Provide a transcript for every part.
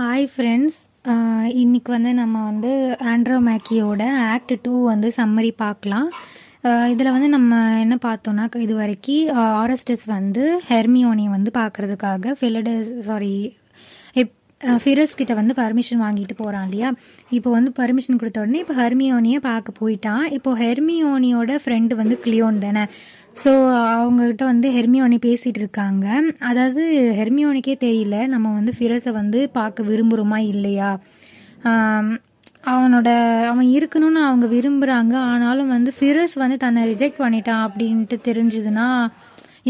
Hi friends இன்றைக்கி வந்து நம்ம வந்து ஆண்ட்ரோ மேக்கியோட ஆக்ட் டூ வந்து சம்மரி பார்க்கலாம். இதில் வந்து நம்ம என்ன பார்த்தோன்னா இது வரைக்கும் ஆரஸ்டஸ் வந்து ஹெர்மியோனி வந்து பார்க்கறதுக்காக ஃபிலடஸ் சாரி ஃபிரஸ் கிட்ட வந்து பர்மிஷன் வாங்கிட்டு போகிறான் இல்லையா? இப்போ வந்து பர்மிஷன் கொடுத்த உடனே இப்போ ஹெர்மியோனியை பார்க்க போயிட்டான். இப்போ ஹெர்மியோனியோட ஃப்ரெண்டு வந்து கிளியோன் தானே. ஸோ அவங்ககிட்ட வந்து ஹெர்மியோனி பேசிகிட்டு இருக்காங்க. அதாவது ஹெர்மியோனிக்கே தெரியல நம்ம வந்து ஃபிரஸை வந்து பார்க்க விரும்புகிறோமா இல்லையா? அவனோட அவன் இருக்கணும்னு அவங்க விரும்புகிறாங்க ஆனாலும் வந்து ஃபிரஸ் வந்து தன்னை ரிஜெக்ட் பண்ணிட்டான் அப்படின்ட்டு தெரிஞ்சுதுன்னா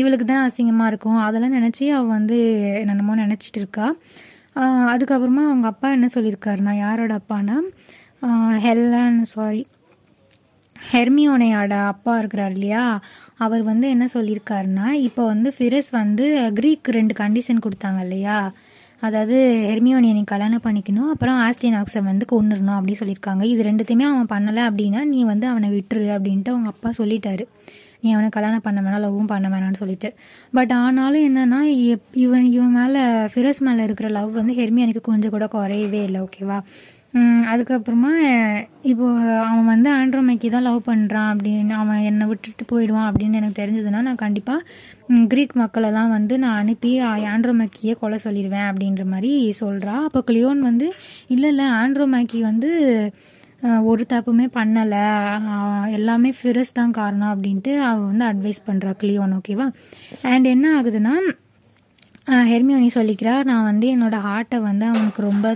இவளுக்கு தான் அசிங்கமாக இருக்கும். அதெல்லாம் நினச்சி அவள் வந்து என்னென்னமோ நினச்சிட்டு இருக்கா. அதுக்கப்புறமா அவங்க அப்பா என்ன சொல்லியிருக்காருனா யாரோட அப்பானா ஹெல்லான் சாரி ஹெர்மியோனையோட அப்பா இருக்கிறார் இல்லையா? அவர் வந்து என்ன சொல்லியிருக்காருன்னா இப்போ வந்து ஃபிரஸ் வந்து க்ரீக் ரெண்டு கண்டிஷன் கொடுத்தாங்க இல்லையா? அதாவது ஹெர்மியோனியை நீ கல்யாணம் பண்ணிக்கணும் அப்புறம் ஆஸ்டினாக்ஸை வந்து கொண்டுடணும் அப்படின்னு சொல்லியிருக்காங்க. இது ரெண்டுத்தையுமே அவன் பண்ணலை அப்படின்னா நீ வந்து அவனை விட்டுரு அப்படின்ட்டு அவங்க அப்பா சொல்லிட்டாரு. நீ அவனை கல்யாணம் பண்ண வேணாம் லவ்வும் பண்ண வேணாம்னு சொல்லிட்டு. பட் ஆனாலும் என்னன்னா இவன் இவன் மேலே ஃபிரஸ் மேலே இருக்கிற லவ் வந்து ஹெர்மியானுக்கு கொஞ்சம் கூட குறையவே இல்லை ஓகேவா அதுக்கப்புறமா இப்போது இப்போ அவன் வந்து ஆண்ட்ரோமைக்கு தான் லவ் பண்ணுறான் அப்படின்னு அவன் என்னை விட்டுட்டு போயிடுவான் அப்படின்னு எனக்கு தெரிஞ்சதுன்னா நான் கண்டிப்பாக க்ரீக் மக்களெல்லாம் வந்து நான் அனுப்பி ஆண்ட்ரோமைக்கியே கொலை சொல்லிடுவேன் அப்படின்ற மாதிரி சொல்கிறா அப்போ கிளியோன் வந்து இல்லை இல்லை ஆண்ட்ரோமைக்கி வந்து ஒரு தப்புமே பண்ணலை. எல்லாமே ஃபிரஸ் தான் காரணம் அப்படின்ட்டு அவள் வந்து அட்வைஸ் பண்ணுறா கிளியோன் ஓகேவா அண்ட் என்ன ஆகுதுன்னா ஹெர்மியோனி சொல்லிக்கிறா நான் வந்து என்னோடய ஹார்ட்டை வந்து அவனுக்கு ரொம்ப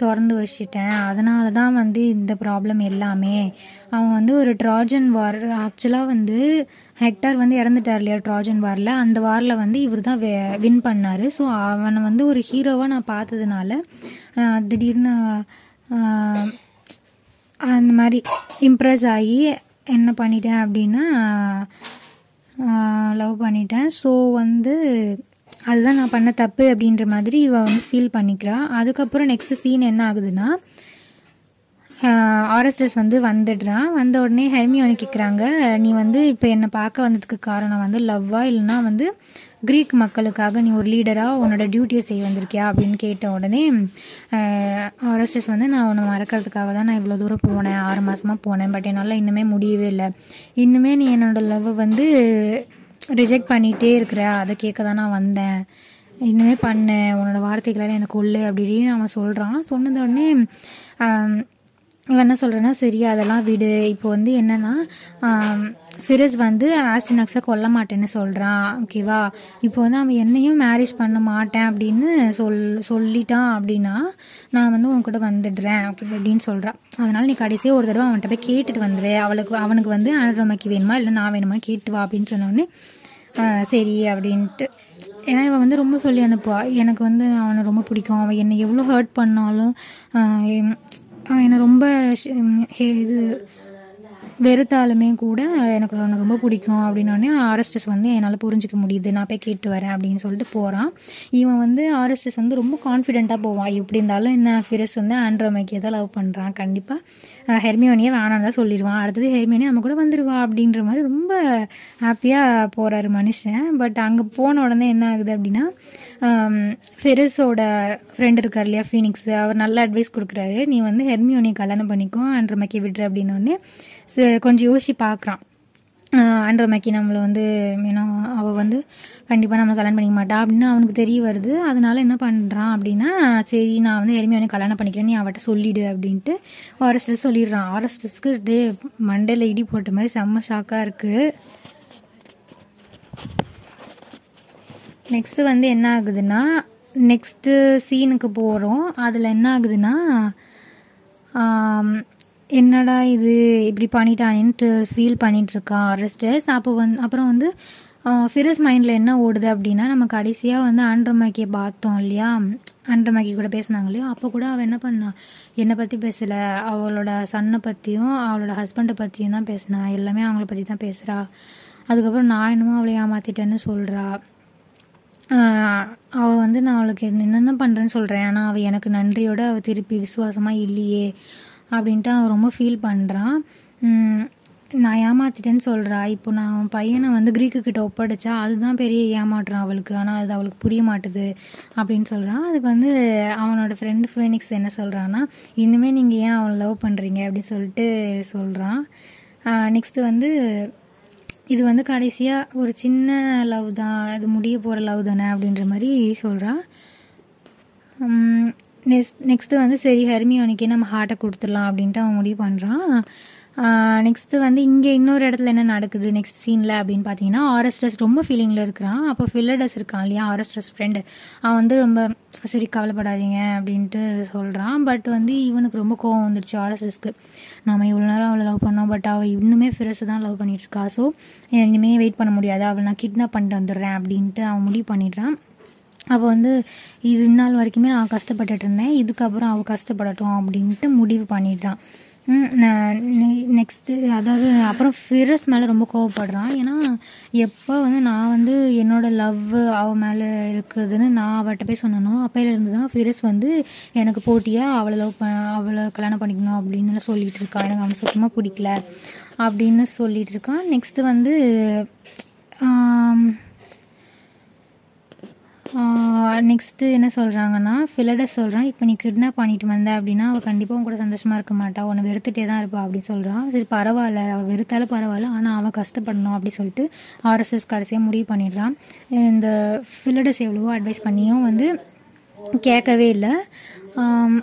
திறந்து வச்சிட்டேன். அதனால தான் வந்து இந்த ப்ராப்ளம் எல்லாமே. அவன் வந்து ஒரு ட்ராஜன் வார் ஆக்சுவலாக வந்து ஹெக்டார் வந்து இறந்துட்டார் இல்லையா ட்ராஜன் வாரில் அந்த வாரில் வந்து இவர் தான் வே வின் பண்ணார். ஸோ அவனை வந்து ஒரு ஹீரோவாக நான் பார்த்ததுனால திடீர்னு அந்த மாதிரி இம்ப்ரெஸ் ஆகி என்ன பண்ணிட்டேன் அப்படின்னா லவ் பண்ணிட்டேன். ஸோ வந்து அதுதான் நான் பண்ண தப்பு அப்படின்ற மாதிரி இவள் வந்து ஃபீல் பண்ணிக்கிறா. அதுக்கப்புறம் நெக்ஸ்ட் சீன் என்ன ஆகுதுன்னா ஆர்எஸ்டஸ் வந்து வந்துடுறான் வந்த உடனே ஹெர்மியோனி கேட்குறாங்க நீ வந்து இப்போ என்னை பார்க்க வந்ததுக்கு காரணம் வந்து லவ்வா இல்லைன்னா வந்து க்ரீக் மக்களுக்காக நீ ஒரு லீடராக உன்னோட டியூட்டியை செய்ய வந்திருக்கியா? அப்படின்னு கேட்ட உடனே ஆரஸ்டர்ஸ் வந்து நான் உன்னை மறக்கிறதுக்காக தான் நான் இவ்வளோ தூரம் போனேன். ஆறு மாதமாக போனேன். பட் என்னால் இன்னுமே முடியவே இல்லை. இன்னுமே நீ என்னோட லவ்வை வந்து ரிஜெக்ட் பண்ணிகிட்டே இருக்கிற. அதை கேட்க தான் நான் வந்தேன். இன்னுமே பண்ணேன். உன்னோட வார்த்தைகளால் எனக்கு கொள்ளு. அப்படின்னு அவன் சொல்கிறான் சொன்னது உடனே என்ன சொல்கிறேன்னா சரி அதெல்லாம் விடு. இப்போ வந்து என்னன்னா ஃபிரஸ் வந்து ஆஸ்டினாக்ஸை கொல்ல மாட்டேன்னு சொல்கிறான் ஓகேவா இப்போ வந்து அவன் என்னையும் மேரேஜ் பண்ண மாட்டேன் அப்படின்னு சொல் சொல்லிட்டான் அப்படின்னா நான் வந்து உன் கூட வந்துடுறேன். அப்படி அப்படின்னு சொல்கிறான் அதனால் நீ கடைசியாக ஒரு தடவை அவன்கிட்ட போய் கேட்டுட்டு வந்துடு அவளுக்கு அவனுக்கு வந்து ஆண்ட்ரோமைக்கு வேணுமா இல்லை நான் வேணுமா? கேட்டு வா அப்படின்னு சொன்னோடனே சரி அப்படின்ட்டு. ஏன்னா இவன் வந்து ரொம்ப சொல்லி அனுப்புவா. எனக்கு வந்து அவனை ரொம்ப பிடிக்கும். அவன் என்னை எவ்வளோ ஹர்ட் பண்ணாலும் என்னை ரொம்ப ஹே- இது வெறுத்தாலுமே கூட எனக்கு அவனை ரொம்ப பிடிக்கும் அப்படின்னோடனே ஆர்எஸ்எஸ் வந்து என்னால் புரிஞ்சுக்க முடியுது. நான் போய் கேட்டு வரேன் அப்படின்னு சொல்லிட்டு போகிறான் இவன் வந்து ஆர்எஸ்எஸ் வந்து ரொம்ப கான்ஃபிடென்ட்டாக போவான். எப்படி இருந்தாலும் என்ன ஃபிரஸ் வந்து ஆண்ட்ரோமைக்கே தான் லவ் பண்ணுறான் கண்டிப்பாக ஹெர்மியோனியே வேணாம் தான் சொல்லிடுவான். அடுத்தது ஹெர்மியோனி நம்ம கூட வந்துடுவா அப்படின்ற மாதிரி ரொம்ப ஹாப்பியாக போகிறாரு மனுஷன். பட் அங்கே போன உடனே என்ன ஆகுது அப்படின்னா ஃபெரஸோட ஃப்ரெண்ட் இருக்கார் இல்லையா ஃபீனிக்ஸ் அவர் நல்ல அட்வைஸ் கொடுக்குறாரு. நீ வந்து ஹெர்மியோனியை கல்யாணம் பண்ணிக்கோ ஆண்ட்ரமைக்கி விடுற அப்படின்னோடனே கொஞ்சம் யோசிச்சு பார்க்குறான். ஆண்ட்ரோ மேக்கி நம்மளை வந்து மீனோ அவள் வந்து கண்டிப்பாக நம்மளை கல்யாணம் பண்ணிக்க மாட்டா அப்படின்னு அவனுக்கு தெரிய வருது. அதனால என்ன பண்ணுறான் அப்படின்னா சரி நான் வந்து ஹெர்மியோனை கல்யாணம் பண்ணிக்கிறேன் நீ அவட்ட சொல்லிடு அப்படின்ட்டு ஆர்எஸ்டஸ் சொல்லிடுறான். ஆர்எஸ்டஸ்க்கு டே மண்டையில் இடி போட்ட மாதிரி செம்ம ஷாக்காக இருக்குது நெக்ஸ்ட்டு வந்து என்ன ஆகுதுன்னா நெக்ஸ்ட்டு சீனுக்கு போகிறோம் அதில் என்ன ஆகுதுன்னா என்னடா இது? இப்படி பண்ணிட்டானேன்ட்டு ஃபீல் பண்ணிகிட்ருக்கான் அரெஸ்டர்ஸ் அப்போ வந்து அப்புறம் வந்து ஃபிரஸ் மைண்டில் என்ன ஓடுது அப்படின்னா நம்ம கடைசியாக வந்து ஆண்ட்ரமாக்கியை பார்த்தோம் இல்லையா? ஆண்ட்ரமாக்கி கூட பேசினாங்க இல்லையா? அப்போ கூட அவள் என்ன பண்ணா? என்னை பற்றி பேசலை. அவளோட சன்னை பற்றியும் அவளோட ஹஸ்பண்டை பற்றியும் தான் பேசினா. எல்லாமே அவங்கள பற்றி தான் பேசுகிறா அதுக்கப்புறம் நான் என்னமோ அவளை ஏமாற்றிட்டேன்னு சொல்கிறா அவள் வந்து நான் அவளுக்கு என்னென்ன பண்ணுறேன்னு சொல்கிறேன் ஆனால் அவள் எனக்கு நன்றியோடு அவள் திருப்பி விசுவாசமாக இல்லையே. அப்படின்ட்டு அவன் ரொம்ப ஃபீல் பண்ணுறான் நான் ஏமாத்திட்டேன்னு சொல்கிறா இப்போ நான் அவன் பையனை வந்து கிரீக்கு கிட்ட ஒப்படைச்சா அதுதான் பெரிய ஏமாற்றம் அவளுக்கு. ஆனால் அது அவளுக்கு புரிய மாட்டுது அப்படின்னு சொல்கிறான் அதுக்கு வந்து அவனோட ஃப்ரெண்டு ஃபேனிக்ஸ் என்ன சொல்கிறான்னா இன்னுமே நீங்கள் ஏன் அவனை லவ் பண்ணுறீங்க அப்படின்னு சொல்லிட்டு சொல்கிறான் நெக்ஸ்ட்டு வந்து இது வந்து கடைசியாக ஒரு சின்ன லவ் தான். இது முடிய போகிற லவ் தானே அப்படின்ற மாதிரி சொல்கிறான் நெக்ஸ்ட் நெக்ஸ்ட்டு வந்து சரி ஹெர்மியோனிக்கே நம்ம ஹார்ட்டை கொடுத்துடலாம் அப்படின்ட்டு அவன் முடிவு பண்ணுறான் நெக்ஸ்ட்டு வந்து இங்கே இன்னொரு இடத்துல என்ன நடக்குது நெக்ஸ்ட் சீனில் அப்படின்னு பார்த்தீங்கன்னா ஆரஸ்டஸ் ரொம்ப ஃபீலிங்கில் இருக்கிறான். அப்போ ஃபில்லடஸ் இருக்கான் இல்லையா ஆரஸ்டஸ் ஃப்ரெண்டு அவன் வந்து ரொம்ப சரி கவலைப்படாதீங்க அப்படின்ட்டு சொல்கிறான் பட் வந்து இவனுக்கு ரொம்ப கோவம் வந்துடுச்சு ஆரஸ்டஸ்க்கு நம்ம இவ்வளோ நேரம் அவளை லவ் பண்ணோம் பட் அவள் இன்னுமே ஃபிரஸை தான் லவ் பண்ணிட்டு இருக்கா. ஸோ இனிமேல் வெயிட் பண்ண முடியாது. அவளை நான் கிட்னாப் பண்ணிட்டு வந்துடுறேன் அப்படின்ட்டு அவன் முடிவு பண்ணிடுறான். அப்போ வந்து இது இந்நாள் வரைக்குமே நான் கஷ்டப்பட்டுட்டு இருந்தேன். இதுக்கப்புறம் அவள் கஷ்டப்படட்டும் அப்படின்ட்டு முடிவு பண்ணிட்டான் நெக்ஸ்ட்டு அதாவது அப்புறம் ஃபிரஸ் மேலே ரொம்ப கோவப்படுறான் ஏன்னா எப்போ வந்து நான் வந்து என்னோட லவ் அவ மேலே இருக்குதுன்னு நான் அவள்கிட்ட போய் சொன்னனும் அப்போலேருந்து தான் ஃபிரஸ் வந்து எனக்கு போட்டியாக அவளை லவ் ப அவளை கல்யாணம் பண்ணிக்கணும் அப்படின்னு சொல்லிட்டு இருக்கா. எனக்கு அவன் சுத்தமாக பிடிக்கல அப்படின்னு சொல்லிட்டு இருக்கான் நெக்ஸ்ட்டு வந்து நெக்ஸ்ட்டு என்ன சொல்கிறாங்கன்னா ஃபிலடஸ் சொல்கிறான் இப்போ நீ கிட்னாப் பண்ணிட்டு வந்த அப்படின்னா அவள் கண்டிப்பாக உன் கூட சந்தோஷமாக இருக்க மாட்டா. உன்னை வெறுத்துட்டே தான் இருப்பா அப்படி சொல்கிறான் சரி பரவாயில்ல. அவள் வெறுத்தாலும் பரவாயில்ல. ஆனால் அவள் கஷ்டப்படணும் அப்படி சொல்லிட்டு ஆர்எஸ்எஸ் கடைசியாக முடிவு பண்ணிடுறான். இந்த ஃபிலடஸ் எவ்வளவோ அட்வைஸ் பண்ணியும் வந்து கேட்கவே இல்லை.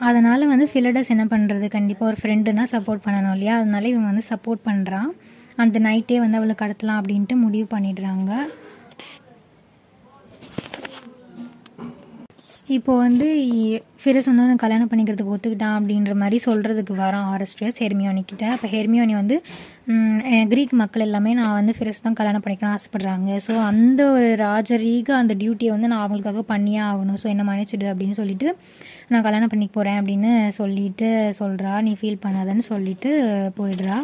அதனால் வந்து ஃபிலடஸ் என்ன பண்ணுறது கண்டிப்பாக ஒரு ஃப்ரெண்டுனா சப்போர்ட் பண்ணணும் இல்லையா? அதனால இவன் வந்து சப்போர்ட் பண்ணுறான் அந்த நைட்டே வந்து அவளை கடத்தலாம் அப்படின்ட்டு முடிவு பண்ணிடுறாங்க. இப்போ வந்து ஃபிரஸ் வந்து அவனை கல்யாணம் பண்ணிக்கிறதுக்கு ஒத்துக்கிட்டான் அப்படின்ற மாதிரி சொல்கிறதுக்கு வரான் ஆரஸ்ட்ரஸ் ஹெர்மியோனி கிட்ட. அப்போ ஹெர்மியோனி வந்து க்ரீக் மக்கள் எல்லாமே நான் வந்து ஃபிரஸ் தான் கல்யாணம் பண்ணிக்கணும் ஆசைப்படுறாங்க. ஸோ அந்த ஒரு ராஜரீக அந்த டியூட்டியை வந்து நான் அவங்களுக்காக பண்ணியே ஆகணும். ஸோ என்ன மன்னிச்சிடு அப்படின்னு சொல்லிட்டு நான் கல்யாணம் பண்ணிக்க போகிறேன் அப்படின்னு சொல்லிட்டு சொல்கிறா நீ ஃபீல் பண்ணாதன்னு சொல்லிட்டு போயிடுறா.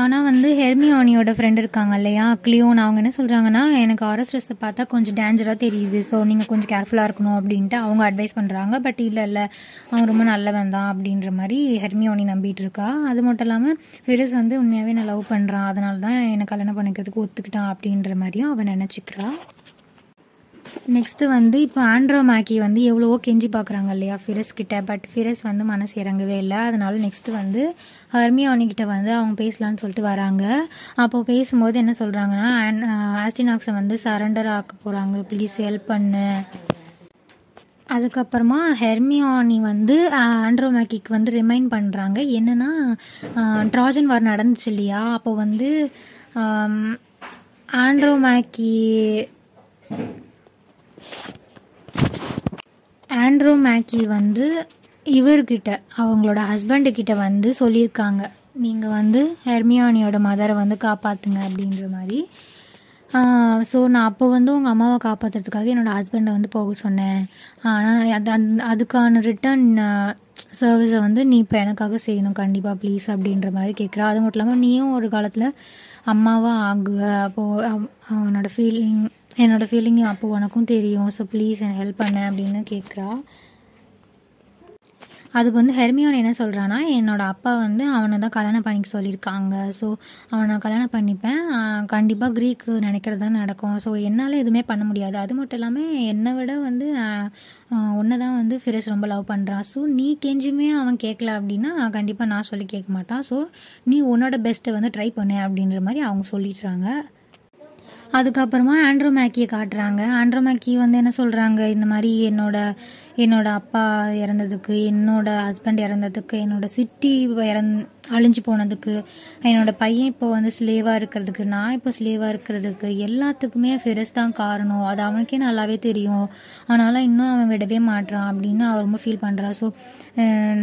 ஆனால் வந்து ஹெர்மியோனியோட ஃப்ரெண்ட் இருக்காங்க இல்லையா? கிளியோன் அவங்க என்ன சொல்கிறாங்கன்னா எனக்கு ஆர்எஸ்எஸை பார்த்தா கொஞ்சம் டேஞ்சராக தெரியுது. ஸோ நீங்கள் கொஞ்சம் கேர்ஃபுல்லாக இருக்கணும் அப்படின்ட்டு அவங்க அட்வைஸ் பண்ணுறாங்க பட் இல்லை இல்லை. அவன் ரொம்ப நல்லவன் தான் அப்படின்ற மாதிரி ஹெர்மியோனி நம்பிட்டு இருக்கா. அது மட்டும் இல்லாமல் ஃபிரஸ் வந்து உண்மையாகவே நான் லவ் பண்ணுறான் அதனால தான் என்னை கல்யாணம் பண்ணிக்கிறதுக்கு ஒத்துக்கிட்டான் அப்படின்ற மாதிரியும் அவன் நினச்சிக்கிறான் நெக்ஸ்ட்டு வந்து இப்போ ஆண்ட்ரோ மேக்கி வந்து எவ்வளவோ கெஞ்சி பார்க்குறாங்க இல்லையா ஃபிரஸ் கிட்ட. பட் ஃபிரஸ் வந்து மனசு இறங்கவே இல்லை. அதனால நெக்ஸ்ட்டு வந்து ஹர்மியோனிக்கிட்ட வந்து அவங்க பேசலான்னு சொல்லிட்டு வராங்க. அப்போ பேசும்போது என்ன சொல்கிறாங்கன்னா ஆஸ்டினாக்ஸை வந்து சரண்டர் ஆக்க போகிறாங்க ப்ளீஸ் ஹெல்ப் பண்ணு. அதுக்கப்புறமா ஹெர்மியானி வந்து ஆண்ட்ரோமேக்கிக்கு வந்து ரிமைண்ட் பண்ணுறாங்க என்னென்னா ட்ராஜன் வார் நடந்துச்சு இல்லையா? அப்போ வந்து ஆண்ட்ரோமேக்கி ஆண்ட்ரோ மேக்கி வந்து இவர்கிட்ட அவங்களோட ஹஸ்பண்டுக்கிட்ட வந்து சொல்லியிருக்காங்க. நீங்கள் வந்து ஹெர்மியானியோட மதரை வந்து காப்பாற்றுங்க அப்படின்ற மாதிரி. ஸோ நான் அப்போ வந்து உங்கள் அம்மாவை காப்பாற்றுறதுக்காக என்னோடய ஹஸ்பண்டை வந்து போக சொன்னேன். ஆனால் அது அந் அதுக்கான ரிட்டர்ன் சர்வீஸை வந்து நீ இப்போ எனக்காக செய்யணும். கண்டிப்பாக ப்ளீஸ் அப்படின்ற மாதிரி கேட்குறா அது மட்டும் இல்லாமல் நீயும் ஒரு காலத்தில் அம்மாவாக ஆகுவ. அப்போது அவனோட ஃபீலிங் என்னோடய ஃபீலிங் அப்போ உனக்கும் தெரியும். ஸோ ப்ளீஸ் எனக்கு ஹெல்ப் பண்ண அப்படின்னு கேட்குறா அதுக்கு வந்து ஹெர்மியோன் என்ன சொல்கிறான்னா என்னோட அப்பா வந்து அவனை தான் கல்யாணம் பண்ணிக்க சொல்லியிருக்காங்க. ஸோ அவனை கல்யாணம் பண்ணிப்பேன். கண்டிப்பாக க்ரீக்கு நினைக்கிறது தான் நடக்கும். ஸோ என்னால் எதுவுமே பண்ண முடியாது. அது மட்டும் இல்லாமல் என்னை விட வந்து உன்னை தான் வந்து ஃபிரஸ் ரொம்ப லவ் பண்ணுறான் ஸோ நீ கெஞ்சுமே அவன் கேட்கல அப்படின்னா கண்டிப்பாக நான் சொல்லி கேட்க மாட்டான். ஸோ நீ உன்னோட பெஸ்ட்டை வந்து ட்ரை பண்ணு அப்படின்ற மாதிரி அவங்க சொல்லிடுறாங்க. அதுக்கப்புறமா ஆண்ட்ரோ மேக்கியை காட்டுறாங்க. ஆண்ட்ரோ மேக்கி வந்து என்ன சொல்கிறாங்க இந்த மாதிரி என்னோட என்னோட அப்பா இறந்ததுக்கு என்னோட ஹஸ்பண்ட் இறந்ததுக்கு என்னோட சிட்டி இறந் அழிஞ்சு போனதுக்கு என்னோட பையன் இப்போ வந்து ஸ்லேவாக இருக்கிறதுக்கு நான் இப்போ ஸ்லேவாக இருக்கிறதுக்கு எல்லாத்துக்குமே ஃபெரஸ் தான் காரணம். அது அவனுக்கே நல்லாவே தெரியும். ஆனாலும் இன்னும் அவன் விடவே மாட்றான் அப்படின்னு அவன் ரொம்ப ஃபீல் பண்ணுறான் ஸோ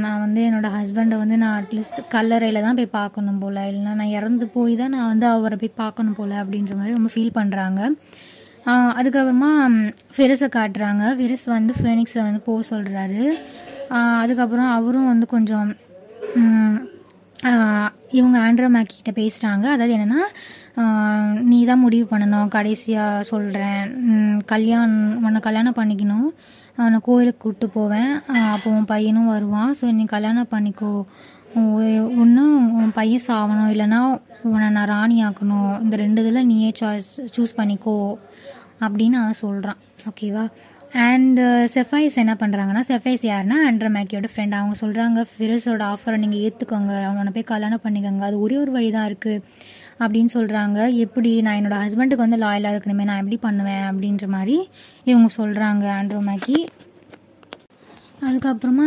நான் வந்து என்னோட ஹஸ்பண்டை வந்து நான் அட்லீஸ்ட் கல்லறையில் தான் போய் பார்க்கணும் போல். இல்லைனா நான் இறந்து போய் தான் நான் வந்து அவரை போய் பார்க்கணும் போல் அப்படின்ற மாதிரி ரொம்ப ஃபீல் பண்ணுறாங்க அதுக்கப்புறமா ஃபெரிஸை காட்டுறாங்க. ஃபெரிஸ் வந்து ஃபேனிக்ஸை வந்து போக சொல்கிறாரு அதுக்கப்புறம் அவரும் வந்து கொஞ்சம் இவங்க ஆண்ட்ரோ மேக்கிட்ட பேசுகிறாங்க அதாவது என்னென்னா நீ தான் முடிவு பண்ணணும். கடைசியாக சொல்கிறேன் கல்யாணம் உன்னை கல்யாணம் பண்ணிக்கணும். அவனை கோயிலுக்கு கூப்பிட்டு போவேன். அப்போ உன் பையனும் வருவான். ஸோ நீ கல்யாணம் பண்ணிக்கோ. ஒன்றும் உன் பையன் சாவணும். இல்லைன்னா உன்னை நான் ராணி ஆக்கணும். இந்த ரெண்டு இதில் நீயே சாய்ஸ் சூஸ் பண்ணிக்கோ. அப்படின்னு அவன் சொல்கிறான் ஓகேவா அண்ட் செஃபைஸ் uh, என்ன பண்ணுறாங்கன்னா செஃபைஸ் யாருன்னா ஆண்ட்ரா மேக்கியோட ஃப்ரெண்ட் அவங்க சொல்கிறாங்க ஃபிரஸோட ஆஃபரை நீங்கள் ஏற்றுக்கோங்க அவனை போய் கல்யாணம் பண்ணிக்கோங்க. அது ஒரே ஒரு வழி தான் இருக்குது அப்படின்னு சொல்கிறாங்க எப்படி நான் என்னோட ஹஸ்பண்டுக்கு வந்து லாயலாக இருக்கணுமே நான் எப்படி பண்ணுவேன் அப்படின்ற மாதிரி இவங்க சொல்கிறாங்க ஆண்ட்ரோ மேக்கி அதுக்கப்புறமா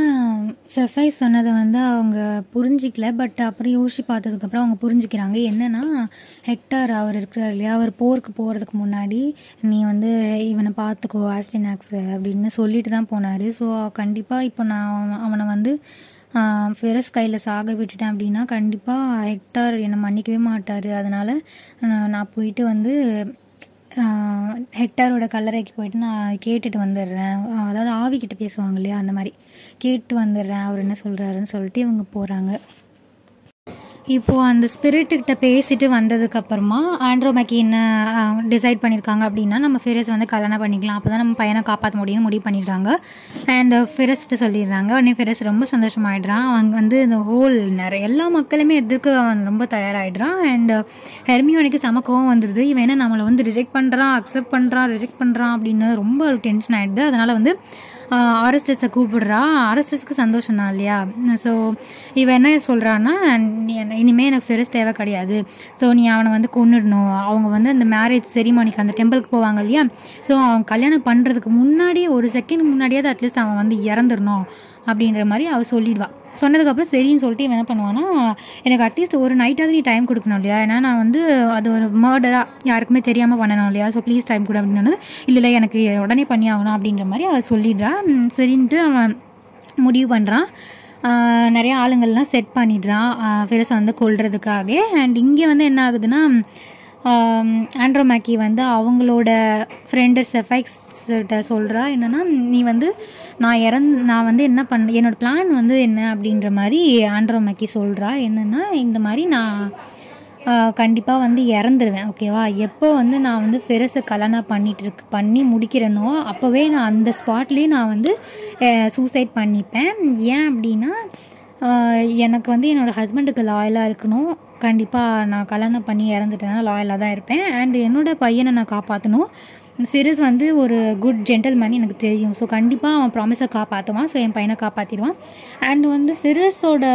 செஃபைஸ் சொன்னதை வந்து அவங்க புரிஞ்சிக்கல பட் அப்புறம் யோசிச்சு பார்த்ததுக்கப்புறம் அவங்க புரிஞ்சுக்கிறாங்க. என்னென்னா ஹெக்டார் அவர் இருக்கிறார் இல்லையா? அவர் போருக்கு போகிறதுக்கு முன்னாடி நீ வந்து இவனை பார்த்துக்கோ ஆஸ்டினாக்ஸ் அப்படின்னு சொல்லிட்டு தான் போனார். ஸோ கண்டிப்பாக இப்போ நான் அவனை வந்து ஃபெரஸ் கையில் சாக விட்டுட்டேன் அப்படின்னா கண்டிப்பாக ஹெக்டார் என்னை மன்னிக்கவே மாட்டார். அதனால் நான் போயிட்டு வந்து ஹெக்டாரோட கல்லறைக்கு போயிட்டு நான் கேட்டுட்டு வந்துடுறேன். அதாவது ஆவிக்கிட்ட பேசுவாங்க இல்லையா அந்த மாதிரி. கேட்டு வந்துடுறேன் அவர் என்ன சொல்கிறாருன்னு சொல்லிட்டு இவங்க போகிறாங்க இப்போது அந்த ஸ்பிரிட்டுக்கிட்ட பேசிட்டு வந்ததுக்கப்புறமா ஆண்ட்ரோமேக்கி என்ன டிசைட் பண்ணியிருக்காங்க அப்படின்னா நம்ம ஃபிரஸ் வந்து கல்யாணம் பண்ணிக்கலாம். அப்போ தான் நம்ம பையனை காப்பாற்ற முடியும்னு முடிவு பண்ணிடுறாங்க. அண்ட் ஃபெரஸ்ட்டு சொல்லிடுறாங்க. உடனே ஃபிரஸ் ரொம்ப சந்தோஷமாயிடுறான். அவங்க வந்து இந்த ஹோல் நிறைய எல்லா மக்களுமே எதிர்க்க அவன் ரொம்ப தயாராகிடுறான் அண்ட் ஹெர்மியோனுக்கு செம கோவம் வந்துடுது இவன் என்ன நம்மளை வந்து ரிஜெக்ட் பண்ணுறான் அக்செப்ட் பண்ணுறான் ரிஜெக்ட் பண்ணுறான் அப்படின்னு ரொம்ப டென்ஷன் ஆகிடுது அதனால் வந்து ஆர்எஸ்டஸை கூப்பிடுறா. ஆர்எஸ்டஸ்க்கு சந்தோஷம் தான் இல்லையா? ஸோ இவன் என்ன சொல்கிறான்னா நீ இனிமேல் எனக்கு ஃபெரஸ் தேவை கிடையாது. ஸோ நீ அவனை வந்து கொண்டுடணும் அவங்க வந்து அந்த மேரேஜ் செரிமானிக்கு அந்த டெம்பிளுக்கு போவாங்க இல்லையா? ஸோ அவன் கல்யாணம் பண்ணுறதுக்கு முன்னாடி ஒரு செகண்ட் முன்னாடியாவது அட்லீஸ்ட் அவன் வந்து இறந்துடணும். அப்படின்ற மாதிரி அவள் சொல்லிடுவாள் சொன்னதுக்கப்புறம் சரின்னு சொல்லிட்டு இவன் என்ன பண்ணுவான்னா எனக்கு அட்லீஸ்ட் ஒரு நைட்டாவது நீ டைம் கொடுக்கணும் இல்லையா? ஏன்னா நான் வந்து அது ஒரு மர்டராக யாருக்குமே தெரியாமல் பண்ணணும் இல்லையா? ஸோ ப்ளீஸ் டைம் கொடு அப்படின்னு இல்லை இல்லை எனக்கு உடனே பண்ணி ஆகணும் அப்படின்ற மாதிரி அவள் சொல்லிடுறான் சரின்ட்டு அவன் முடிவு பண்ணுறான் நிறைய ஆளுங்கள்லாம் செட் பண்ணிடுறான். ஃபெரஸை வந்து கொள்றதுக்காக அண்ட் இங்கே வந்து என்ன ஆகுதுன்னா ஆண்ட்ரோமேக்கி வந்து அவங்களோட ஃப்ரெண்டு செஃபைக்ஸ்கிட்ட சொல்கிறா என்னென்னா நீ வந்து நான் இறந் நான் வந்து என்ன பண்ண என்னோடய பிளான் வந்து என்ன? அப்படின்ற மாதிரி ஆண்ட்ரோமேக்கி சொல்கிறா என்னென்னா இந்த மாதிரி நான் கண்டிப்பாக வந்து இறந்துருவேன் ஓகேவா எப்போ வந்து நான் வந்து ஃபெரஸை கல்யாணம் பண்ணிகிட்ருக்கு பண்ணி முடிக்கிறேனோ அப்போவே நான் அந்த ஸ்பாட்லேயே நான் வந்து சூசைட் பண்ணிப்பேன். ஏன் அப்படின்னா எனக்கு வந்து என்னோடய ஹஸ்பண்டுக்கு லாயலாக இருக்கணும். கண்டிப்பாக நான் கல்யாணம் பண்ணி இறந்துட்டேன்னா லாயலாக தான் இருப்பேன். அண்ட் என்னோடய பையனை நான் காப்பாற்றணும் ஃபிரிஸ் வந்து ஒரு குட் ஜென்டல் மாதிரி எனக்கு தெரியும். ஸோ கண்டிப்பாக அவன் ப்ராமிஸை காப்பாற்றுவான் ஸோ என் பையனை காப்பாற்றிடுவான் அண்ட் வந்து ஃபிரிஸோட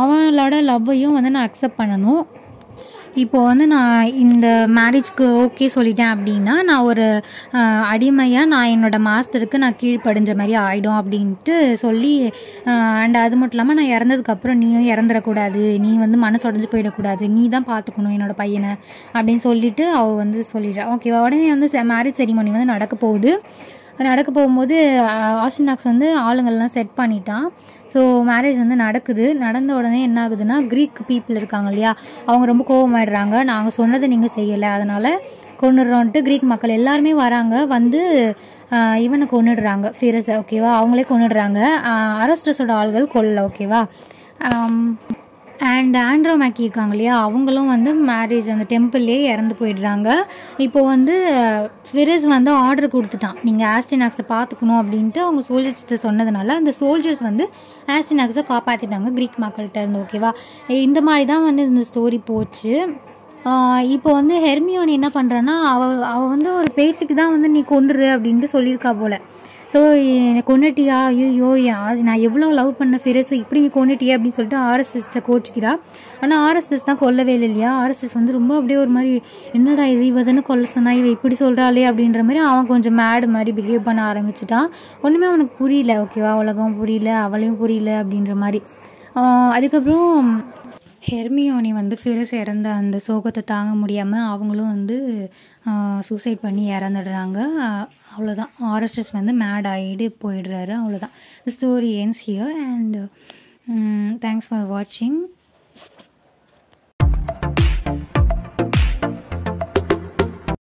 அவனோட லவ்வையும் வந்து நான் அக்செப்ட் பண்ணணும். இப்போது வந்து நான் இந்த மேரேஜ்க்கு ஓகே சொல்லிட்டேன் அப்படின்னா நான் ஒரு அடிமையாக நான் என்னோடய மாஸ்டருக்கு நான் கீழ்ப்படிஞ்ச மாதிரி ஆகிடும் அப்படின்ட்டு சொல்லி அண்ட் அது மட்டும் இல்லாமல் நான் இறந்ததுக்கப்புறம் நீயும் இறந்துடக்கூடாது நீ வந்து மனசு உடஞ்சி போயிடக்கூடாது நீ தான் பார்த்துக்கணும் என்னோடய பையனை அப்படின்னு சொல்லிட்டு அவள் வந்து சொல்லிடுறா. ஓகேவா உடனே வந்து மேரேஜ் செரிமோனி வந்து நடக்க போகுது. நடக்க போகும்போது ஆஸ்டினாக்ஸ் வந்து ஆளுங்கள்லாம் செட் பண்ணிட்டான். ஸோ மேரேஜ் வந்து நடக்குது. நடந்த உடனே என்ன ஆகுதுன்னா க்ரீக் பீப்புள் இருக்காங்க இல்லையா? அவங்க ரொம்ப கோவமாயிடுறாங்க நாங்கள் சொன்னதை நீங்கள் செய்யலை. அதனால் கொண்டுடுறோன்ட்டு க்ரீக் மக்கள் எல்லாருமே வராங்க. வந்து இவனை கொண்டுடுறாங்க ஃபீரஸை ஓகேவா அவங்களே கொண்டுடுறாங்க அரஸ்டஸோட ஆள்கள் கொல்ல ஓகேவா அண்ட் ஆண்ட்ரோ மேக்கி இருக்காங்க இல்லையா அவங்களும் வந்து மேரேஜ் அந்த டெம்பிள்லேயே இறந்து போயிடுறாங்க. இப்போ வந்து ஃபிரிஸ் வந்து ஆர்டர் கொடுத்துட்டான். நீங்கள் ஆஸ்டினாக்ஸை பார்த்துக்கணும் அப்படின்ட்டு அவங்க சோல்ஜர்ஸ்கிட்ட சொன்னதுனால அந்த சோல்ஜர்ஸ் வந்து ஆஸ்டினாக்ஸை காப்பாற்றிட்டாங்க க்ரீக் மக்கள்கிட்ட இருந்து ஓகேவா இந்த மாதிரி தான் வந்து இந்த ஸ்டோரி போச்சு. இப்போ வந்து ஹெர்மியோன் என்ன பண்ணுறான்னா அவள் அவள் வந்து ஒரு பேச்சுக்கு தான் வந்து நீ கொண்டுரு அப்படின்ட்டு சொல்லியிருக்கா போல். ஸோ என்னை கொண்டுட்டியா ஐயோ நான் எவ்வளோ லவ் பண்ண ஃபெரஸ் இப்படி நீ கொண்டுட்டியா அப்படின்னு சொல்லிட்டு ஆர்எஸ்எஸ்ட்டை கோச்சிக்கிறா ஆனால் ஆர்எஸ்எஸ் தான் கொல்லவே இல்லை இல்லையா? ஆர்எஸ்எஸ் வந்து ரொம்ப அப்படியே ஒரு மாதிரி என்னடா இது? இவ தானே கொல்ல சொன்னா இவ இப்படி சொல்கிறாளே அப்படின்ற மாதிரி அவன் கொஞ்சம் மேடு மாதிரி பிஹேவ் பண்ண ஆரம்பிச்சிட்டான் ஒன்றுமே அவனுக்கு புரியல. ஓகேவா உலகம் புரியல அவளையும் புரியல அப்படின்ற மாதிரி. அதுக்கப்புறம் ஹெர்மியோனி வந்து ஃபிரஸ் இறந்த அந்த சோகத்தை தாங்க முடியாமல் அவங்களும் வந்து சூசைட் பண்ணி இறந்துடுறாங்க. அவ்வளோதான் ஆர்எஸ்எஸ் வந்து மேட் ஆகிட்டு போயிடுறாரு. அவ்வளோதான் story ends here and thanks for வாட்சிங்